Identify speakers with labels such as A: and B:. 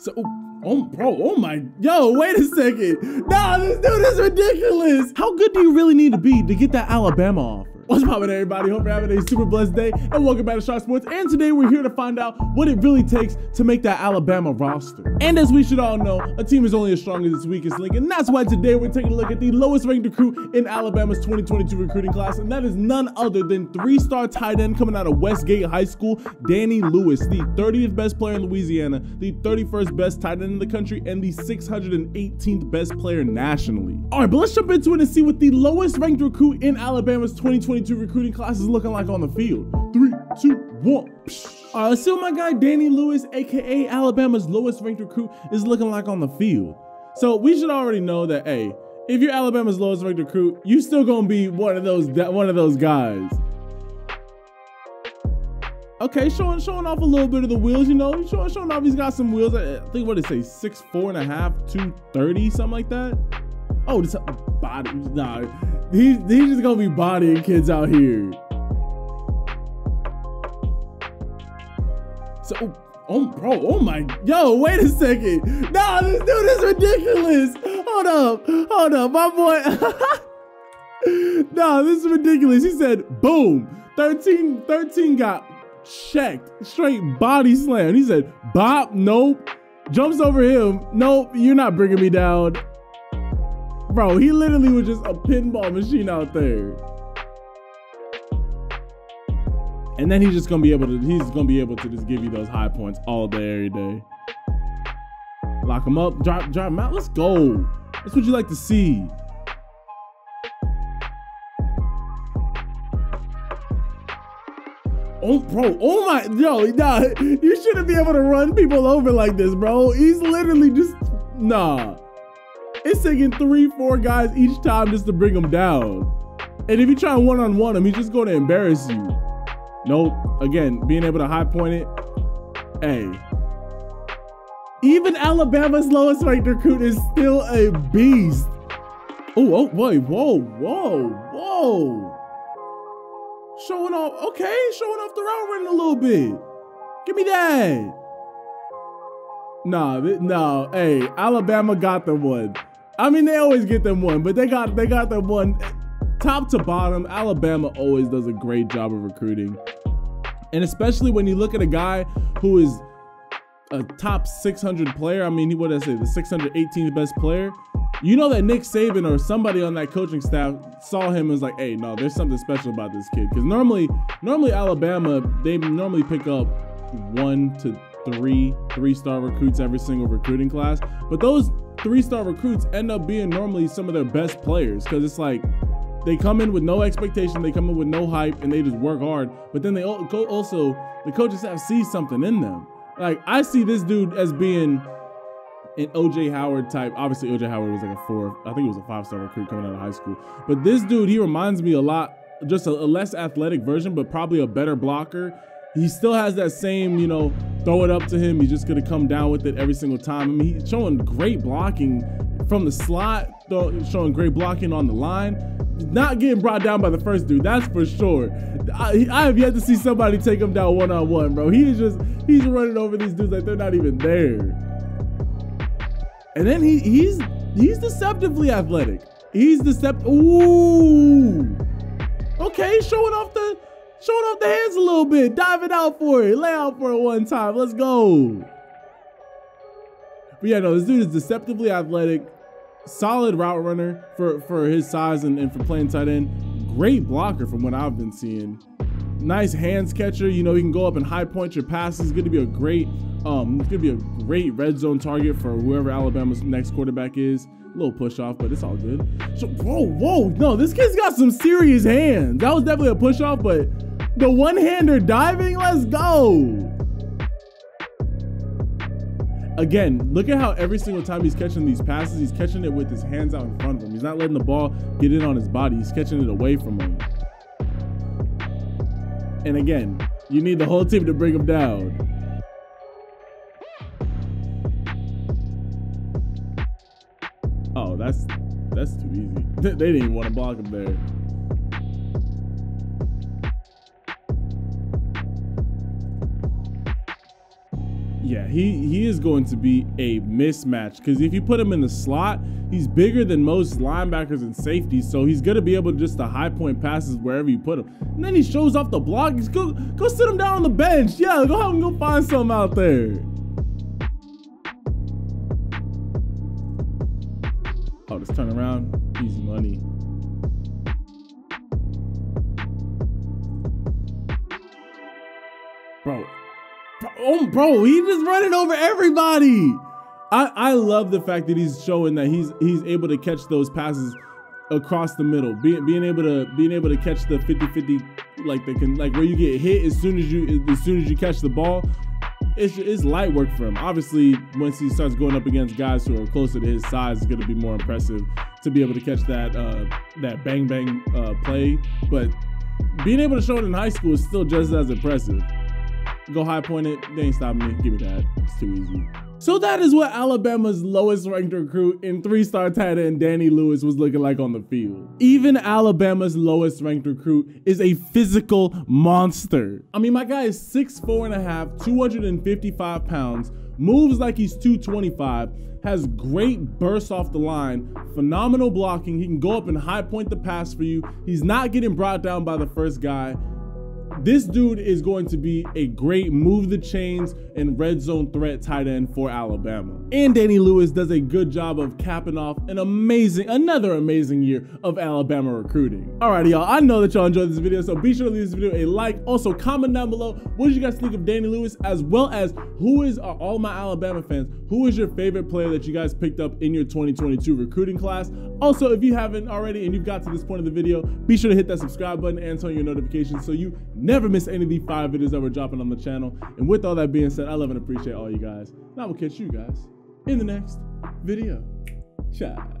A: So, oh, oh, bro, oh my, yo, wait a second. Nah, this dude is ridiculous. How good do you really need to be to get that Alabama offer? What's poppin', everybody? Hope you're having a super blessed day, and welcome back to Sharpe Sports. And today we're here to find out what it really takes to make that Alabama roster. And as we should all know, a team is only as strong as its weakest link, and that's why today we're taking a look at the lowest ranked recruit in Alabama's 2022 recruiting class, and that is none other than three-star tight end coming out of Westgate High School, Danny Lewis, the 30th best player in Louisiana, the 31st best tight end in the country, and the 618th best player nationally. All right, but let's jump into it and see what the lowest ranked recruit in Alabama's 2022 recruiting class is looking like on the field. Three, two, one. All right, see what my guy Danny Lewis, aka Alabama's lowest ranked recruit, is looking like on the field. So we should already know that, hey, if you're Alabama's lowest ranked recruit, you still gonna be one of those one of those guys. Okay, showing showing off a little bit of the wheels, you know, showing showing off he's got some wheels. I think what it say, six four and a half, two thirty, something like that. Oh, this body, nah, he's he's just gonna be bodying kids out here. So, oh, oh, bro, oh my, yo, wait a second. Nah, this dude is ridiculous. Hold up, hold up, my boy. nah, this is ridiculous. He said, boom, 13, 13 got checked, straight body slam. He said, Bob, nope. Jumps over him, nope, you're not bringing me down. Bro, he literally was just a pinball machine out there. And then he's just gonna be able to, he's gonna be able to just give you those high points all day, every day. Lock him up, drop, drop him out. Let's go. That's what you like to see. Oh, bro, oh my, yo, nah, you shouldn't be able to run people over like this, bro. He's literally just, nah. It's taking three, four guys each time just to bring him down. And if you try one-on-one him, he's just going to embarrass you. Nope. Again, being able to high point it. Hey. Even Alabama's lowest ranked recruit is still a beast. Oh, oh, wait, whoa, whoa, whoa. Showing off, okay, showing off the route running a little bit. Give me that. Nah, no, hey, Alabama got the one. I mean, they always get them one, but they got they got them one top to bottom. Alabama always does a great job of recruiting. And especially when you look at a guy who is a top 600 player, I mean, what did I say, the 618th best player, you know that Nick Saban or somebody on that coaching staff saw him and was like, hey, no, there's something special about this kid. Because normally, normally Alabama, they normally pick up one to three three-star recruits every single recruiting class. But those three-star recruits end up being normally some of their best players because it's like they come in with no expectation, they come in with no hype, and they just work hard. But then they also the coaches have sees something in them. Like I see this dude as being an OJ Howard type. Obviously, OJ Howard was like a four. I think it was a five star recruit coming out of high school. But this dude, he reminds me a lot, just a, a less athletic version, but probably a better blocker. He still has that same, you know, throw it up to him. He's just gonna come down with it every single time. I mean, he's showing great blocking from the slot, showing great blocking on the line. Not getting brought down by the first dude, that's for sure. I, I have yet to see somebody take him down one on one, bro. He is just he's running over these dudes like they're not even there. And then he he's he's deceptively athletic. He's deceptive. Ooh. Okay, showing off the showing off the hands a little bit, diving out for it, lay out for it one time. Let's go. But yeah, no, this dude is deceptively athletic, solid route runner for, for his size and, and for playing tight end. Great blocker from what I've been seeing. Nice hands catcher. You know, he can go up and high point your passes. Going to be a great, um, it's going to be a great red zone target for whoever Alabama's next quarterback is. A little push off, but it's all good. So, whoa, whoa, no, this kid's got some serious hands. That was definitely a push off, but the one-hander diving, let's go. Again, look at how every single time he's catching these passes, he's catching it with his hands out in front of him. He's not letting the ball get in on his body. He's catching it away from him. And again, you need the whole team to bring him down. Oh, that's that's too easy. they didn't even want to block him there. Yeah, he he is going to be a mismatch because if you put him in the slot, he's bigger than most linebackers and safeties, so he's gonna be able to just to high point passes wherever you put him. And then he shows off the block. He's go go sit him down on the bench. Yeah, go have him go find something out there. Oh, just turn around. Easy money. Oh, bro, he's just running over everybody. I, I love the fact that he's showing that he's he's able to catch those passes across the middle. Being being able to being able to catch the 50-50 like they can like where you get hit as soon as you as soon as you catch the ball. It's, it's light work for him. Obviously, once he starts going up against guys who are closer to his size, it's going to be more impressive to be able to catch that uh, that bang bang uh, play. But being able to show it in high school is still just as impressive. Go high point it. They ain't stopping me. Give me that. It's too easy. So that is what Alabama's lowest ranked recruit in three-star tight end Danny Lewis was looking like on the field. Even Alabama's lowest ranked recruit is a physical monster. I mean, my guy is 6'4 and a half, 255 pounds, moves like he's 225, has great bursts off the line, phenomenal blocking. He can go up and high point the pass for you. He's not getting brought down by the first guy. This dude is going to be a great move the chains and red zone threat tight end for Alabama. And Danny Lewis does a good job of capping off an amazing, another amazing year of Alabama recruiting. Alrighty, y'all, I know that y'all enjoyed this video, so be sure to leave this video a like. Also, comment down below, what did you guys think of Danny Lewis, as well as who is, are all my Alabama fans, who is your favorite player that you guys picked up in your 2022 recruiting class? Also, if you haven't already and you've got to this point of the video, be sure to hit that subscribe button and turn your notifications so you never miss any of the five videos that we're dropping on the channel. And with all that being said, I love and appreciate all you guys. And I will catch you guys in the next video. Ciao.